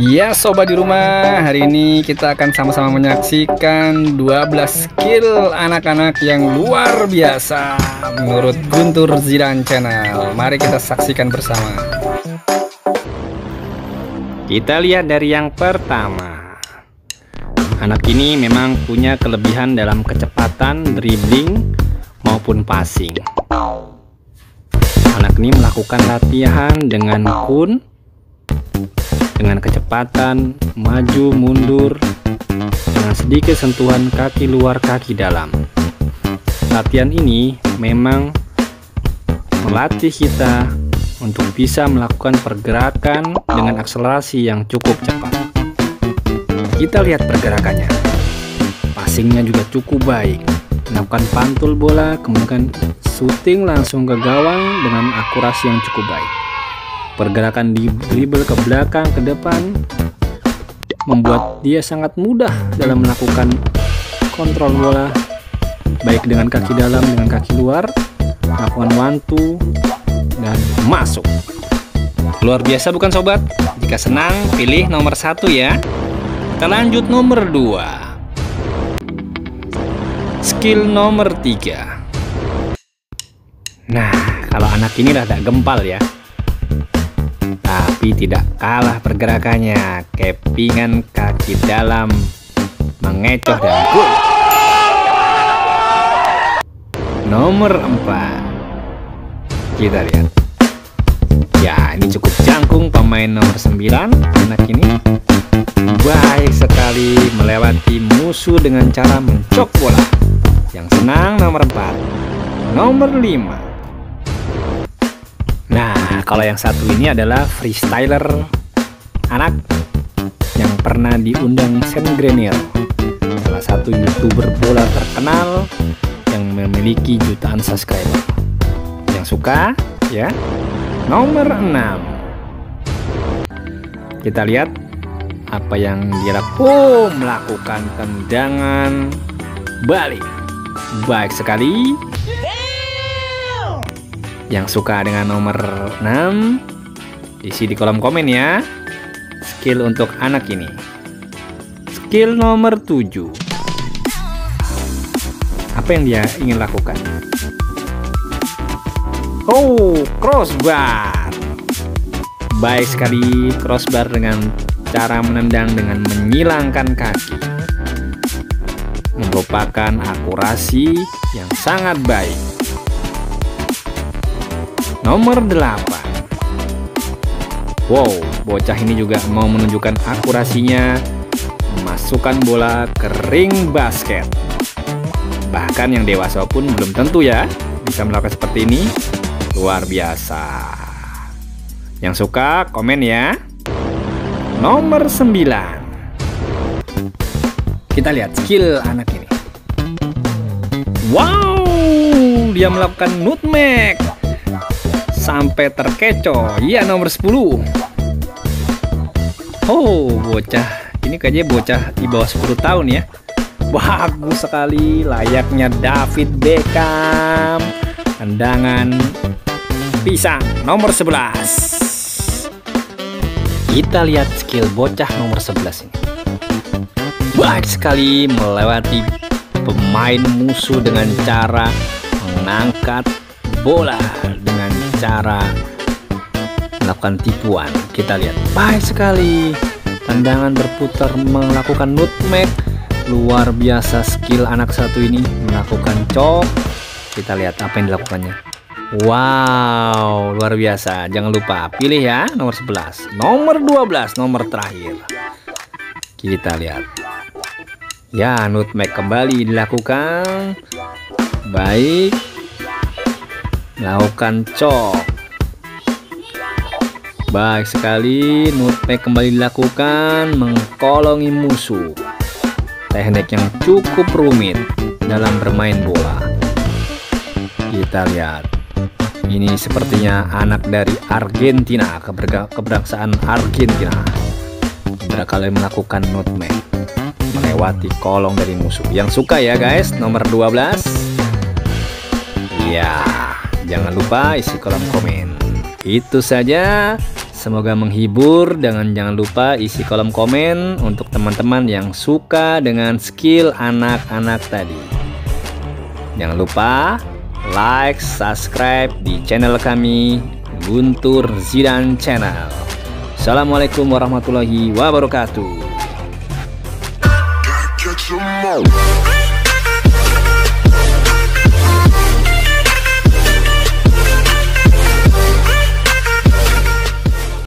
Ya sobat di rumah, hari ini kita akan sama-sama menyaksikan 12 skill anak-anak yang luar biasa menurut Guntur Zidan Channel. Mari kita saksikan bersama. Kita lihat dari yang pertama. Anak ini memang punya kelebihan dalam kecepatan dribbling maupun passing. Anak ini melakukan latihan dengan kun dengan kecepatan maju mundur dengan sedikit sentuhan kaki luar kaki dalam. Latihan ini memang melatih kita untuk bisa melakukan pergerakan dengan akselerasi yang cukup cepat. Kita lihat pergerakannya. Passingnya juga cukup baik. Melakukan pantul bola, kemudian shooting langsung ke gawang dengan akurasi yang cukup baik pergerakan di dribble ke belakang ke depan membuat dia sangat mudah dalam melakukan kontrol bola. Baik dengan kaki dalam dengan kaki luar melakukan two dan masuk. Luar biasa bukan sobat? Jika senang pilih nomor satu ya. Kita lanjut nomor dua. Skill nomor tiga. Nah kalau anak ini rada gempal ya tapi tidak kalah pergerakannya kepingan kaki dalam mengecoh dan gol. Nomor 4 kita lihat. Ya ini cukup jangkung pemain nomor 9 anak ini. Baik sekali melewati musuh dengan cara mencok bola. Yang senang nomor 4 nomor 5 Nah, kalau yang satu ini adalah freestyler anak yang pernah diundang Sen Grenier, salah satu youtuber bola terkenal yang memiliki jutaan subscriber. Yang suka, ya, nomor 6. Kita lihat apa yang dia lakukan. Melakukan tendangan balik. Baik sekali yang suka dengan nomor 6 isi di kolom komen ya. Skill untuk anak ini. Skill nomor 7 apa yang dia ingin lakukan? Oh crossbar. Baik sekali crossbar dengan cara menendang dengan menyilangkan kaki. Merupakan akurasi yang sangat baik Nomor 8 Wow, bocah ini juga mau menunjukkan akurasinya. Memasukkan bola ke ring basket. Bahkan yang dewasa pun belum tentu ya Bisa melakukan seperti ini. Luar biasa. Yang suka komen ya. Nomor 9 Kita lihat skill anak ini. Wow, dia melakukan nutmeg sampai terkecoh. Iya nomor 10. Oh, bocah. Ini kayaknya bocah di bawah 10 tahun ya. Bagus sekali layaknya David Beckham. Tendangan pisang nomor 11. Kita lihat skill bocah nomor 11 ini. Baik sekali melewati pemain musuh dengan cara mengangkat bola dengan cara melakukan tipuan. Kita lihat, baik sekali. Tendangan berputar melakukan nutmeg. Luar biasa skill anak satu ini melakukan cok. Kita lihat apa yang dilakukannya. Wow, luar biasa. Jangan lupa pilih ya nomor 11. Nomor 12, nomor terakhir. Kita lihat. Ya, nutmeg kembali dilakukan. Baik, melakukan cok. Baik sekali nutmeg kembali dilakukan mengkolongi musuh. Teknik yang cukup rumit dalam bermain bola. Kita lihat. Ini sepertinya anak dari Argentina kebergangsaan Argentina. Berkali melakukan nutmeg melewati kolong dari musuh. Yang suka ya guys. Nomor 12 ya Jangan lupa isi kolom komen. Itu saja semoga menghibur dan jangan lupa isi kolom komen untuk teman-teman yang suka dengan skill anak-anak tadi. Jangan lupa like, subscribe di channel kami Guntur Zidan Channel. Assalamualaikum warahmatullahi wabarakatuh.